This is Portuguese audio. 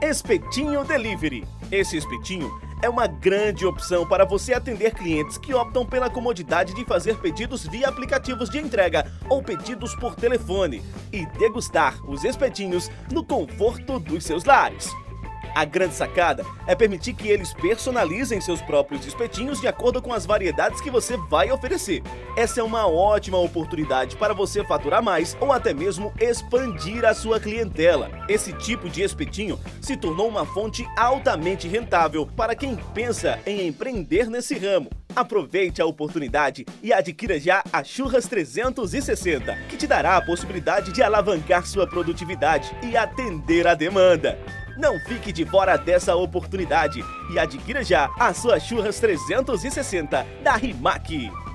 Espetinho Delivery. Esse espetinho é uma grande opção para você atender clientes que optam pela comodidade de fazer pedidos via aplicativos de entrega ou pedidos por telefone e degustar os espetinhos no conforto dos seus lares. A grande sacada é permitir que eles personalizem seus próprios espetinhos de acordo com as variedades que você vai oferecer. Essa é uma ótima oportunidade para você faturar mais ou até mesmo expandir a sua clientela. Esse tipo de espetinho se tornou uma fonte altamente rentável para quem pensa em empreender nesse ramo. Aproveite a oportunidade e adquira já a Churras 360, que te dará a possibilidade de alavancar sua produtividade e atender a demanda. Não fique de fora dessa oportunidade e adquira já a sua Churras 360 da Rimac.